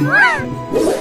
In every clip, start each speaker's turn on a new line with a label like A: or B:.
A: Woo!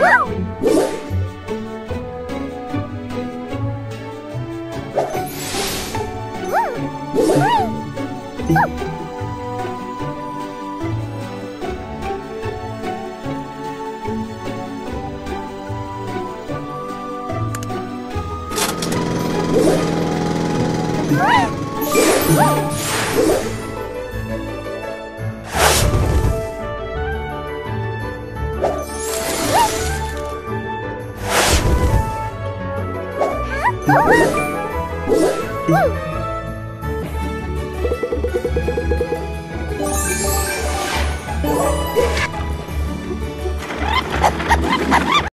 B: Woo! Woo!